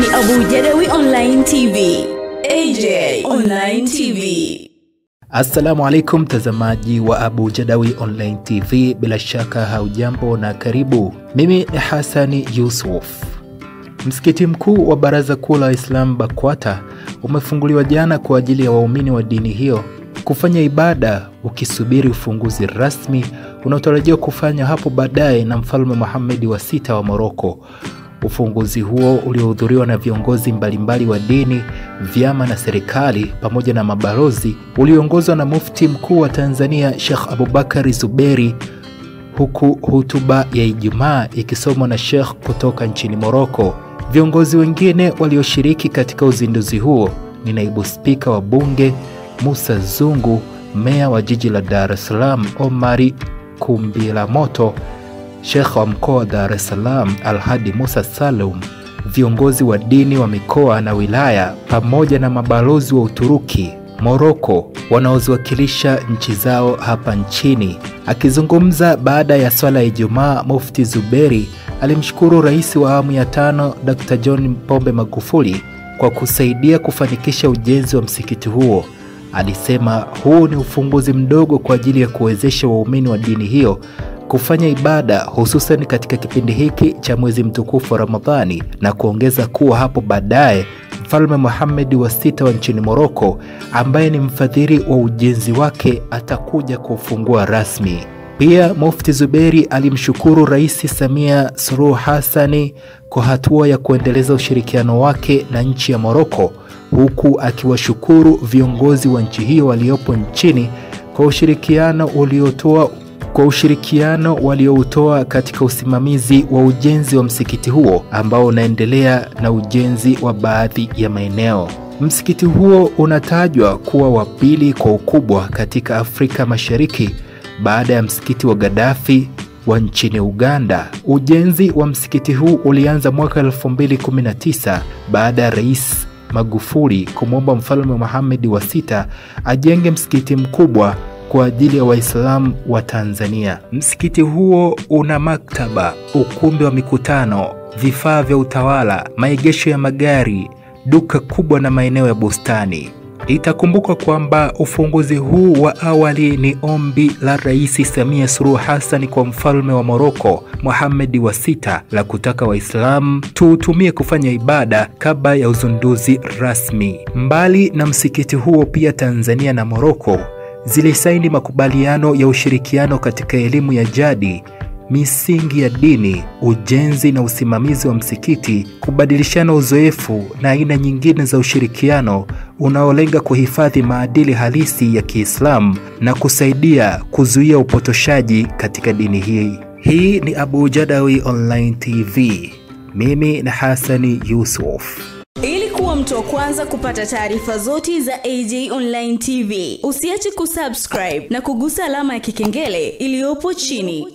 ni Abu Jadawi Online TV. AJ Online TV. Assalamu alaikum mtazamaji wa Abu Jadawi Online TV, bila shaka haujambo na karibu. Mimi ni Hasani Yusuf. Msikiti mkuu wa Baraza Kuu la Waislamu BAKWATA umefunguliwa jana kwa ajili ya waumini wa dini hiyo kufanya ibada ukisubiri ufunguzi rasmi unaotarajiwa kufanywa hapo baadaye na Mfalme Mohamed wa sita wa Moroko. Ufunguzi huo uliohudhuriwa na viongozi mbalimbali wa dini, vyama na serikali pamoja na mabalozi, uliongozwa na Mufti Mkuu wa Tanzania Sheikh Abubakari Zuberi, huku hutuba ya Ijumaa ikisomwa na Sheikh kutoka nchini Moroko. Viongozi wengine walioshiriki katika uzinduzi huo ni naibu spika wa bunge Musa Zungu, meya wa jiji la Dar es Salaam Omari Kumbilamoto, Sheikh wa mkoa wa Dar es Salaam Alhadi Musa Salum, viongozi wa dini wa mikoa na wilaya pamoja na mabalozi wa Uturuki, Moroko wanaoziwakilisha nchi zao hapa nchini. Akizungumza baada ya swala ya Ijumaa, Mufti Zuberi alimshukuru Rais wa awamu ya tano Dr. John Pombe Magufuli kwa kusaidia kufanikisha ujenzi wa msikiti huo. Alisema huu ni ufunguzi mdogo kwa ajili ya kuwezesha waumini wa dini hiyo kufanya ibada hususan katika kipindi hiki cha mwezi mtukufu wa Ramadhani, na kuongeza kuwa hapo baadaye Mfalme Mohamed wa sita wa nchini Moroko, ambaye ni mfadhili wa ujenzi wake, atakuja kufungua rasmi. Pia Mufti Zuberi alimshukuru Rais Samia Suluhu Hassani kwa hatua ya kuendeleza ushirikiano wake na nchi ya Moroko, huku akiwashukuru viongozi wa nchi hiyo waliopo nchini kwa ushirikiano uliotoa kwa ushirikiano walioutoa katika usimamizi wa ujenzi wa msikiti huo ambao unaendelea na ujenzi wa baadhi ya maeneo. Msikiti huo unatajwa kuwa wa pili kwa ukubwa katika Afrika Mashariki baada ya msikiti wa Gaddafi wa nchini Uganda. Ujenzi wa msikiti huu ulianza mwaka 2019 baada ya Rais Magufuli kumwomba Mfalme Mohamed wa sita ajenge msikiti mkubwa kwa ajili ya Waislamu wa Tanzania. Msikiti huo una maktaba, ukumbi wa mikutano, vifaa vya utawala, maegesho ya magari, duka kubwa na maeneo ya bustani. Itakumbukwa kwamba ufunguzi huu wa awali ni ombi la Rais Samia Suluhu Hassan kwa mfalme wa Moroko Mohamed wa sita la kutaka Waislamu tuutumie kufanya ibada kabla ya uzinduzi rasmi. Mbali na msikiti huo, pia Tanzania na Moroko zilisaini makubaliano ya ushirikiano katika elimu ya jadi, misingi ya dini, ujenzi na usimamizi wa msikiti, kubadilishana uzoefu na aina nyingine za ushirikiano unaolenga kuhifadhi maadili halisi ya Kiislamu na kusaidia kuzuia upotoshaji katika dini hii. Hii ni Abu Jadawi Online TV. Mimi ni Hasani Yusuf. Mtu wa kwanza kupata taarifa zote za AJ Online TV, usiache kusubscribe na kugusa alama ya kikengele iliyopo chini.